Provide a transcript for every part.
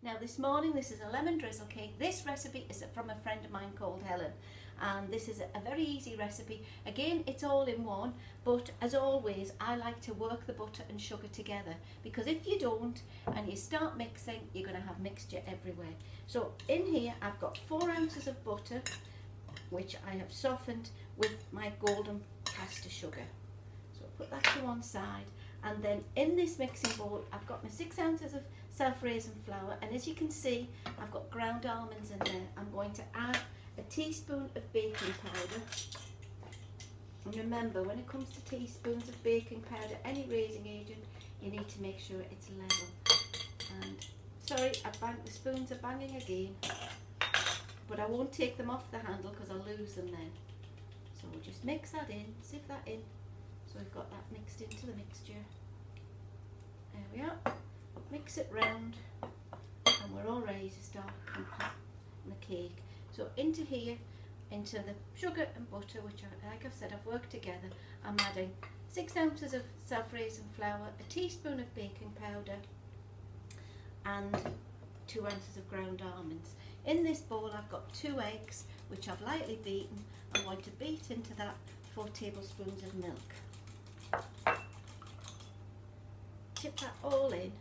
Now this morning this is a lemon drizzle cake. This recipe is from a friend of mine called Helen and this is a very easy recipe. Again it's all in one but as always I like to work the butter and sugar together because if you don't and you start mixing you're going to have mixture everywhere. So in here I've got four ounces of butter which I have softened with my golden caster sugar. So put that to one side and then in this mixing bowl I've got my six ounces of self-raising flour. And as you can see I've got ground almonds in there. I'm going to add a teaspoon of baking powder. And remember when it comes to teaspoons of baking powder any raising agent you need to make sure it's level. And sorry I bang, the spoons are banging again. But I won't take them off the handle because I'll lose them then. So we'll just mix that in sift that in so we've got that mixed into the mixture there we are mix it round and we're all ready to start the cake. So into here, into the sugar and butter, which I, like I've said, I've worked together, I'm adding six ounces of self-raising flour, a teaspoon of baking powder and two ounces of ground almonds. In this bowl I've got two eggs which I've lightly beaten. I'm going to beat into that four tablespoons of milk. Tip that all in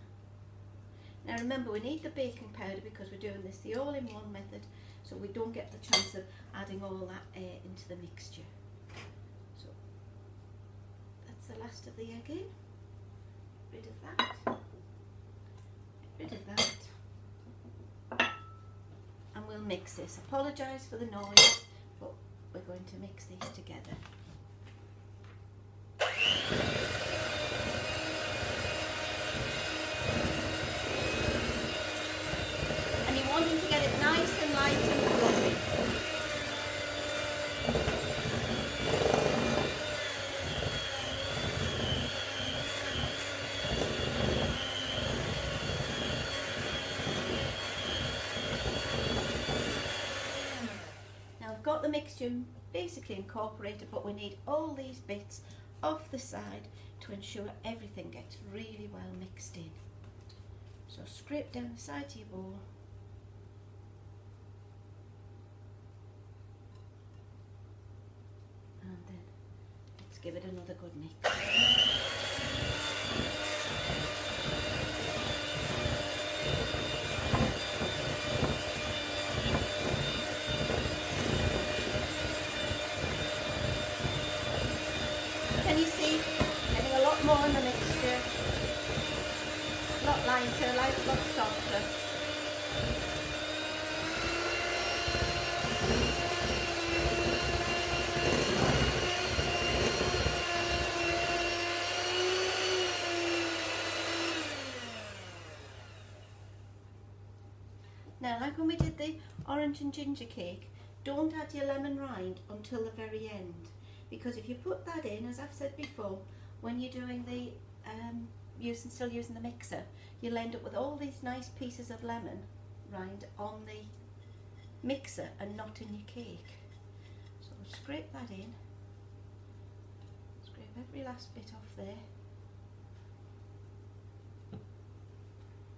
now remember we need the baking powder because we're doing this the all-in-one method so we don't get the chance of adding all that air into the mixture. So that's the last of the egg in. Rid of that. Rid of that. And we'll mix this. Apologise for the noise but we're going to mix these together. The mixture basically incorporated but we need all these bits off the side to ensure everything gets really well mixed in. So scrape down the side of your bowl and then let's give it another good mix. lighter, like a Now, like when we did the orange and ginger cake, don't add your lemon rind until the very end. Because if you put that in, as I've said before, when you're doing the um, using still using the mixer, you'll end up with all these nice pieces of lemon rind on the mixer and not in your cake. So we'll scrape that in, scrape every last bit off there.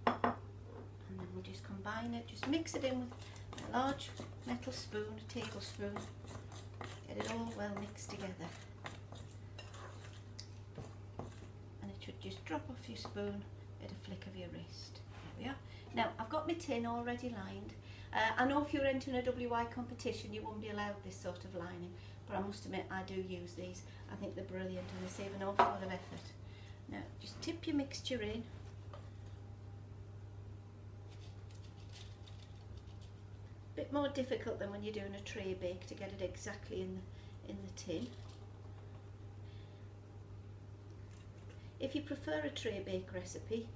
And then we'll just combine it, just mix it in with a large metal spoon, a tablespoon, get it all well mixed together. Should just drop off your spoon at a flick of your wrist. There we are. Now, I've got my tin already lined. Uh, I know if you're entering a WI competition, you won't be allowed this sort of lining, but I must admit I do use these. I think they're brilliant and they save an awful lot of effort. Now, just tip your mixture in. bit more difficult than when you're doing a tray bake to get it exactly in the, in the tin. If you prefer a tray bake recipe,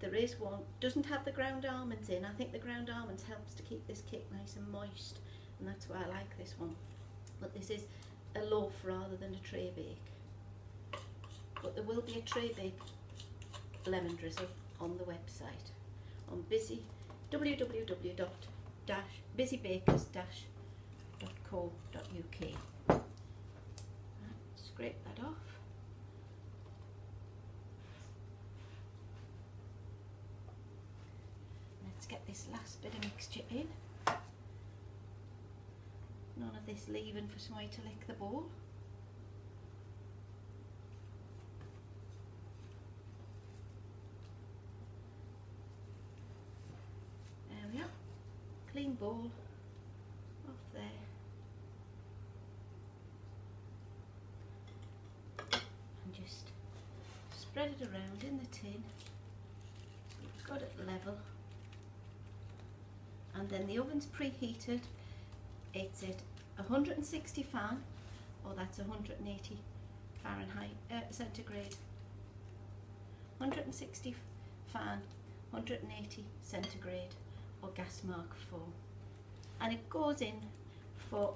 there is one, doesn't have the ground almonds in. I think the ground almonds helps to keep this cake nice and moist and that's why I like this one. But this is a loaf rather than a tray bake. But there will be a tray bake lemon drizzle on the website on busy www.busybakers-co.uk. Scrape that off. get this last bit of mixture in. None of this leaving for somebody to lick the bowl. There we are. Clean ball off there. And just spread it around in the tin. So you've got it level. And then the oven's preheated. It's at 160 fan, or that's 180 Fahrenheit, uh, centigrade. 160 fan, 180 centigrade, or gas mark 4. And it goes in for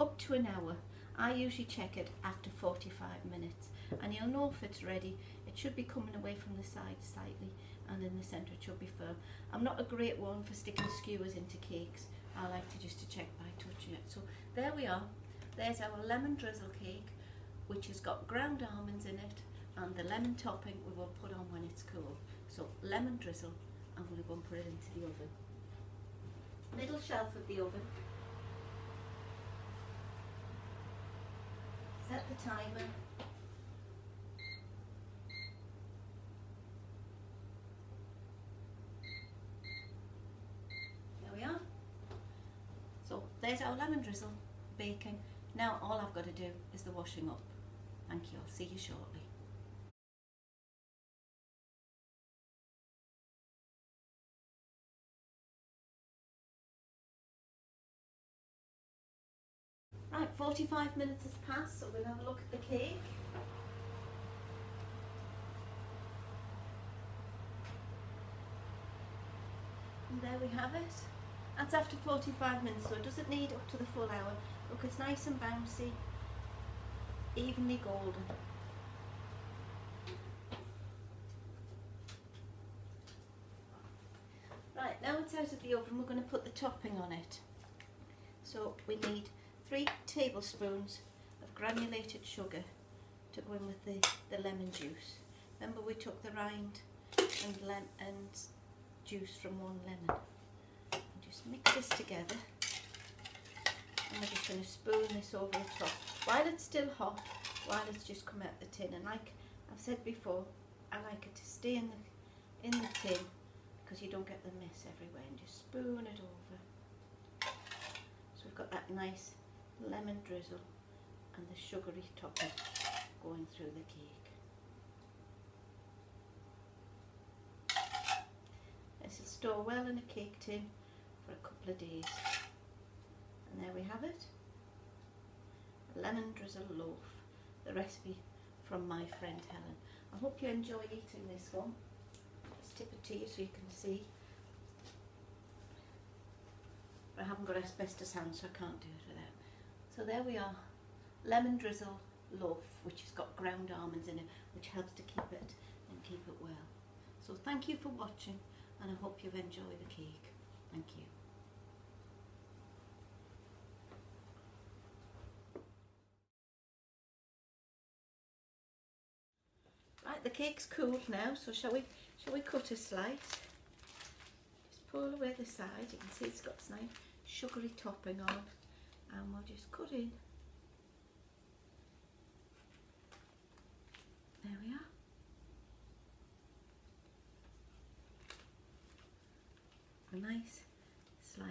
up to an hour. I usually check it after 45 minutes and you'll know if it's ready. It should be coming away from the side slightly and in the centre it should be firm. I'm not a great one for sticking skewers into cakes. I like to just to check by touching it. So there we are. There's our lemon drizzle cake which has got ground almonds in it and the lemon topping we will put on when it's cool. So lemon drizzle I'm going to go and put it into the oven. Middle shelf of the oven. Set the timer there's our lemon drizzle baking. Now all I've got to do is the washing up. Thank you, I'll see you shortly. Right, 45 minutes has passed, so we'll have a look at the cake. And there we have it. That's after 45 minutes, so it doesn't need up to the full hour. Look, it's nice and bouncy, evenly golden. Right, now it's out of the oven, we're going to put the topping on it. So we need three tablespoons of granulated sugar to go in with the, the lemon juice. Remember we took the rind and, and juice from one lemon just mix this together. And we're just going to spoon this over the top. While it's still hot while it's just come out the tin. And like I've said before I like it to stay in the in the tin because you don't get the mess everywhere and just spoon it over. So we've got that nice lemon drizzle and the sugary topping going through the cake. This will store well in a cake tin for a couple of days. And there we have it. Lemon drizzle loaf, the recipe from my friend Helen. I hope you enjoy eating this one. Let's tip it to you so you can see. I haven't got asbestos hands so I can't do it without. So there we are, lemon drizzle loaf which has got ground almonds in it which helps to keep it and keep it well. So thank you for watching and I hope you've enjoyed the cake. Thank you. Right, the cake's cooled now, so shall we shall we cut a slice? Just pull away the side, you can see it's got some nice sugary topping on and we'll just cut in. There we are. A nice slice.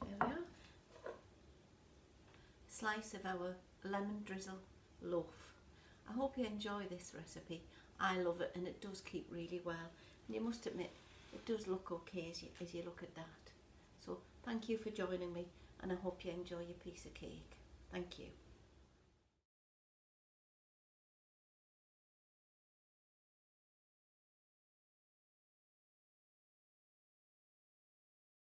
There we are. Slice of our lemon drizzle loaf. I hope you enjoy this recipe. I love it and it does keep really well. And you must admit, it does look okay as you, as you look at that. So thank you for joining me and I hope you enjoy your piece of cake. Thank you.